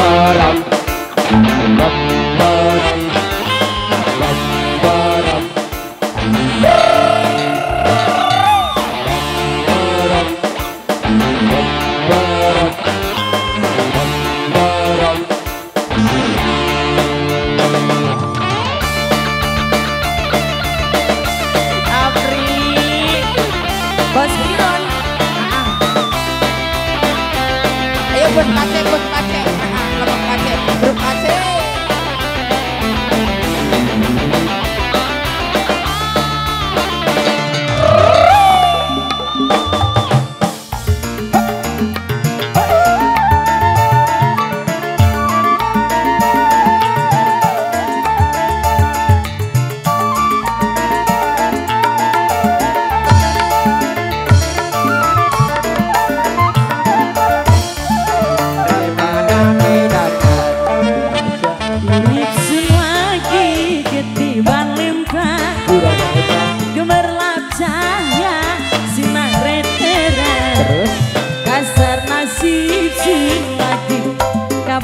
Malam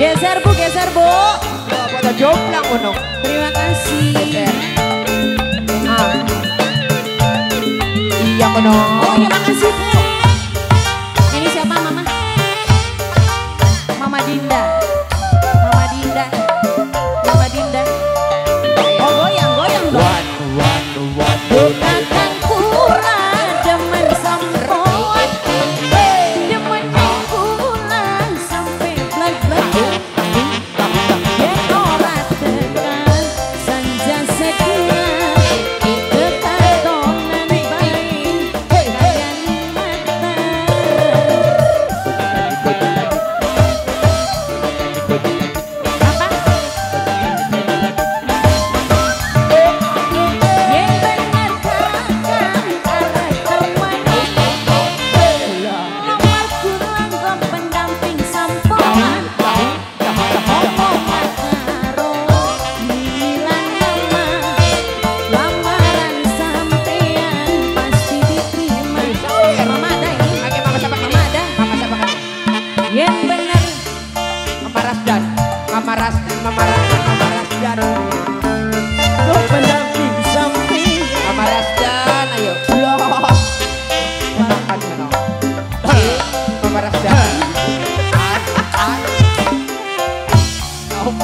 Geser bu, geser bu. Loh, apa ada jomplang kono. Terima kasih. Ah. Iya kono. Oh iya makasih bu. Ini siapa mama? Mama Dinda.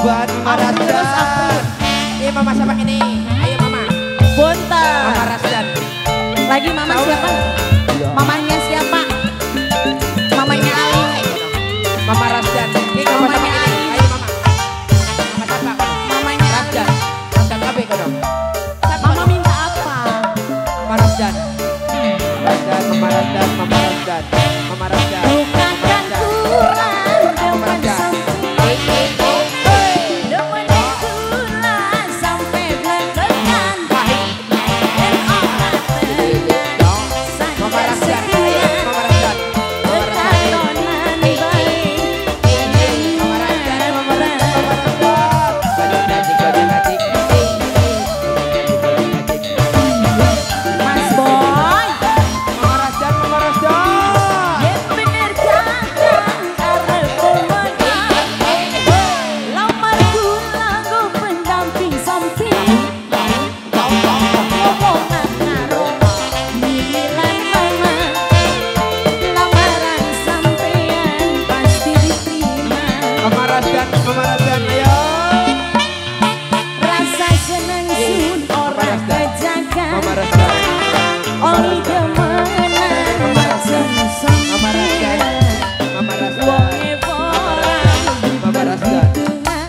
buat Ada terus Ini iya, mama siapa ini? Ayo mama. Bunta. Mama Rasdan. Lagi mama Tau siapa? Ya. Mamanya siapa? Mamanya iya, Ali. Iya, mama Rasdan. Ini mama siapa ini? Ayo mama. Mama siapa? Mamanya Rasdan. Rasdan apa ya dong? Mama minta apa? Mama Rasdan. Mama Rasdan, mama Rasdan, mama Rasdan. dan kemaratan ayo rasa senang orang ajakan oli gemenan macam sempurna wong evoran berguna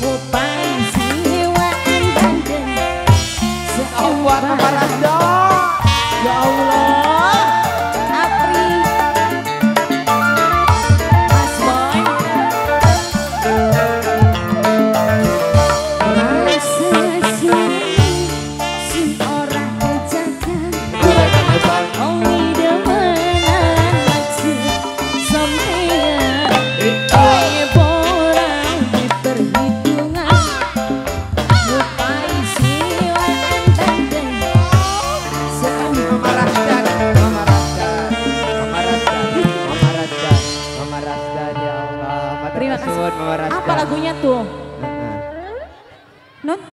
ngupai tua